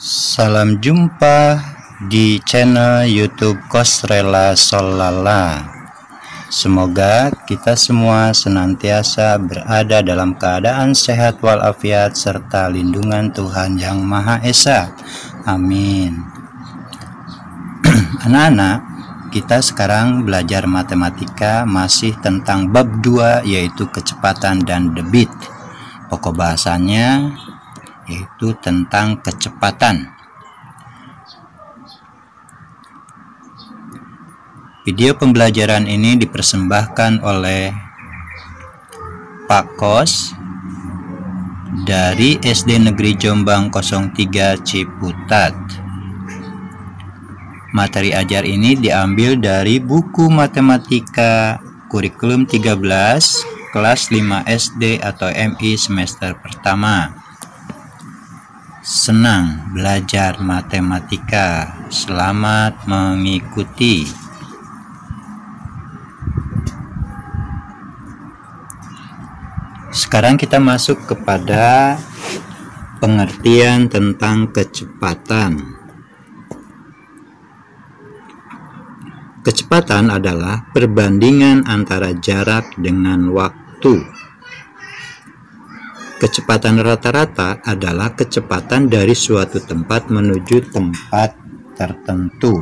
Salam jumpa di channel YouTube Kosrela Solala. Semoga kita semua senantiasa berada dalam keadaan sehat walafiat serta lindungan Tuhan Yang Maha Esa. Amin. Anak-anak, kita sekarang belajar matematika masih tentang bab 2 yaitu kecepatan dan debit. Pokok bahasanya yaitu tentang kecepatan. Video pembelajaran ini dipersembahkan oleh Pak Kos dari SD Negeri Jombang 03 Ciputat. Materi ajar ini diambil dari buku matematika kurikulum 13 kelas 5 SD atau MI semester pertama. Senang belajar matematika. Selamat mengikuti. Sekarang kita masuk kepada pengertian tentang kecepatan. Kecepatan adalah perbandingan antara jarak dengan waktu. Kecepatan rata-rata adalah kecepatan dari suatu tempat menuju tempat tertentu.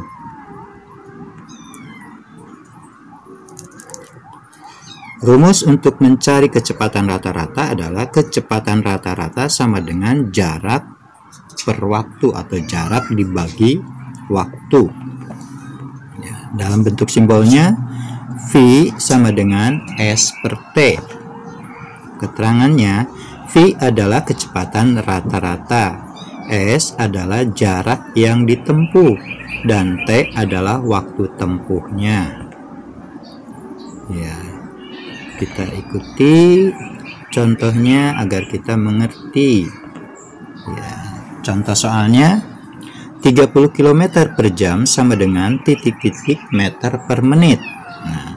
Rumus untuk mencari kecepatan rata-rata adalah kecepatan rata-rata sama dengan jarak per waktu atau jarak dibagi waktu. Ya, dalam bentuk simbolnya, V sama dengan S per T. Keterangannya, V adalah kecepatan rata-rata, S adalah jarak yang ditempuh, dan T adalah waktu tempuhnya. Ya, kita ikuti contohnya agar kita mengerti. Ya, contoh soalnya 30 km per jam sama dengan titik-titik meter per menit. Nah,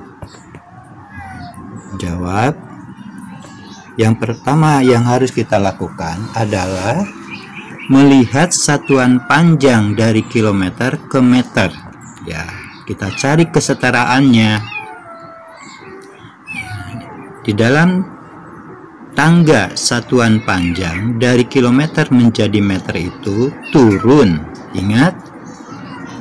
jawab yang pertama yang harus kita lakukan adalah melihat satuan panjang dari kilometer ke meter. Ya, kita cari kesetaraannya. Di dalam tangga satuan panjang dari kilometer menjadi meter itu turun. Ingat,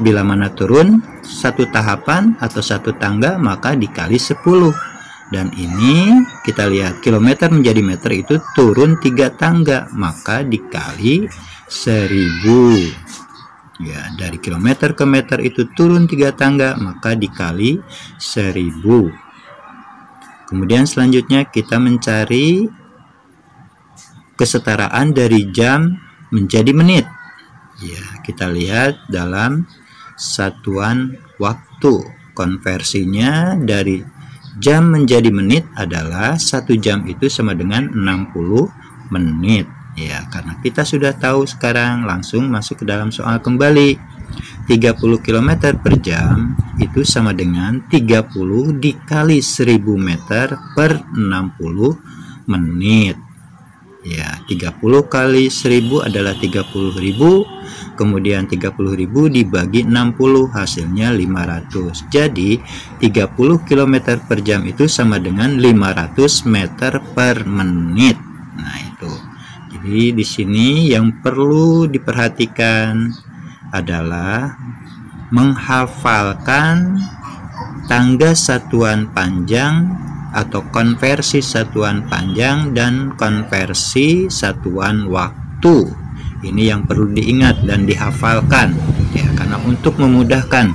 bila mana turun satu tahapan atau satu tangga maka dikali 10 dan ini kita lihat kilometer menjadi meter itu turun tiga tangga maka dikali seribu. Ya dari kilometer ke meter itu turun tiga tangga maka dikali seribu. Kemudian selanjutnya kita mencari kesetaraan dari jam menjadi menit. Ya kita lihat dalam satuan waktu. Konversinya dari jam menjadi menit adalah satu jam itu sama dengan 60 menit. Ya karena kita sudah tahu sekarang langsung masuk ke dalam soal kembali. 30 km per jam itu sama dengan 30 dikali 1000 meter per 60 menit ya 30 kali 1000 adalah 30.000 kemudian 30.000 dibagi 60 hasilnya 500 jadi 30 km per jam itu sama dengan 500 meter per menit. Nah itu. Jadi di sini yang perlu diperhatikan adalah menghafalkan tangga satuan panjang atau konversi satuan panjang dan konversi satuan waktu. Ini yang perlu diingat dan dihafalkan ya karena untuk memudahkan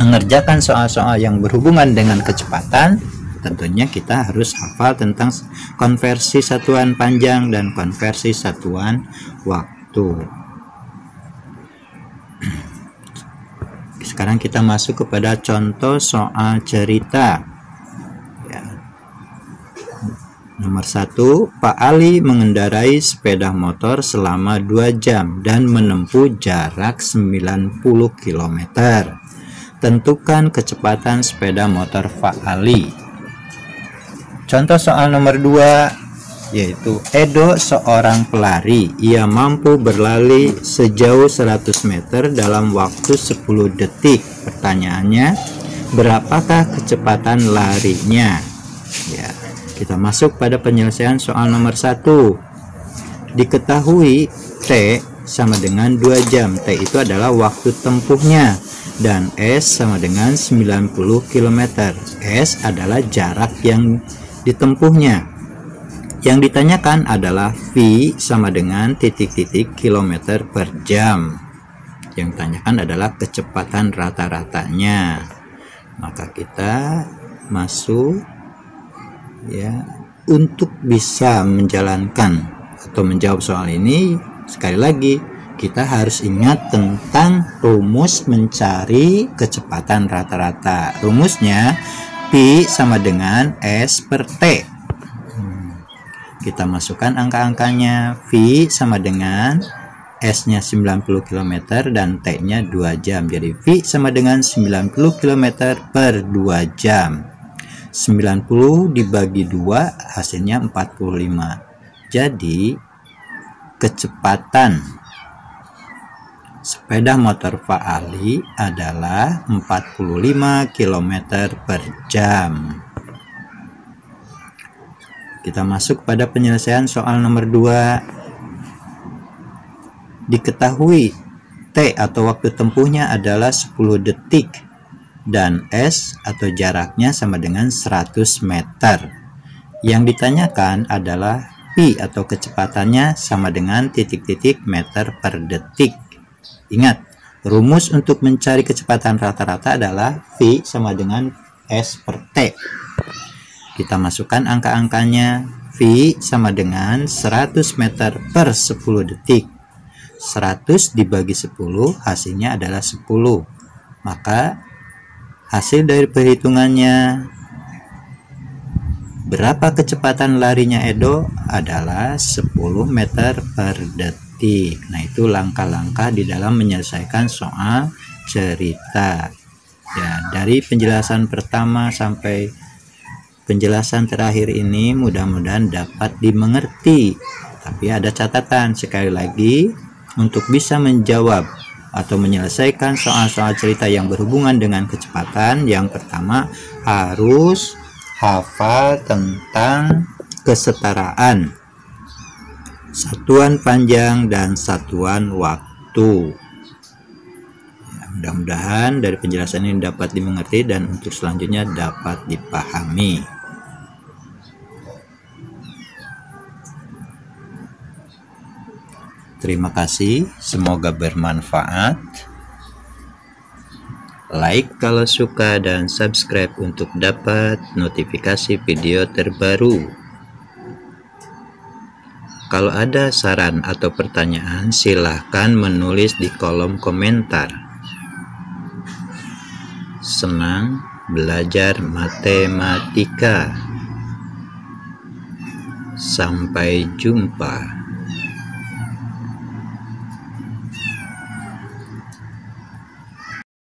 mengerjakan soal-soal yang berhubungan dengan kecepatan tentunya kita harus hafal tentang konversi satuan panjang dan konversi satuan waktu. Sekarang kita masuk kepada contoh soal cerita. Nomor satu, Pak Ali mengendarai sepeda motor selama 2 jam dan menempuh jarak 90 km. Tentukan kecepatan sepeda motor Pak Ali. Contoh soal nomor 2, yaitu Edo seorang pelari ia mampu berlari sejauh 100 meter dalam waktu 10 detik pertanyaannya berapakah kecepatan larinya ya kita masuk pada penyelesaian soal nomor satu. Diketahui T sama dengan 2 jam. T itu adalah waktu tempuhnya. Dan S sama dengan 90 km S adalah jarak yang ditempuhnya. Yang ditanyakan adalah V sama dengan titik-titik kilometer per jam. Yang ditanyakan adalah kecepatan rata-ratanya. Maka kita masuk ya untuk bisa menjalankan atau menjawab soal ini sekali lagi kita harus ingat tentang rumus mencari kecepatan rata-rata. Rumusnya P sama dengan S per T. Kita masukkan angka-angkanya. V sama dengan S nya 90 km dan T nya 2 jam. Jadi V sama dengan 90 km per 2 jam 90 dibagi 2 hasilnya 45 jadi kecepatan sepeda motor Faali adalah 45 km per jam. Kita masuk pada penyelesaian soal nomor 2. Diketahui T atau waktu tempuhnya adalah 10 detik dan S atau jaraknya sama dengan 100 meter. Yang ditanyakan adalah P atau kecepatannya sama dengan titik-titik meter per detik. Ingat, rumus untuk mencari kecepatan rata-rata adalah V sama dengan S per T kita masukkan angka-angkanya V sama dengan 100 meter per 10 detik 100 dibagi 10 hasilnya adalah 10 maka hasil dari perhitungannya. Berapa kecepatan larinya Edo? Adalah 10 meter per detik. Nah itu langkah-langkah di dalam menyelesaikan soal cerita. Ya dari penjelasan pertama sampai Penjelasan terakhir ini mudah-mudahan dapat dimengerti. Tapi ada catatan sekali lagi untuk bisa menjawab atau menyelesaikan soal-soal cerita yang berhubungan dengan kecepatan. Yang pertama harus hafal tentang kesetaraan satuan panjang dan satuan waktu. Ya, mudah-mudahan dari penjelasan ini dapat dimengerti dan untuk selanjutnya dapat dipahami. Terima kasih, semoga bermanfaat. Like kalau suka dan subscribe untuk dapat notifikasi video terbaru. Kalau ada saran atau pertanyaan, silahkan menulis di kolom komentar. Senang belajar matematika. Sampai jumpa.